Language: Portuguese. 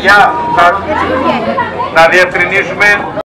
Ja, naar, naar de.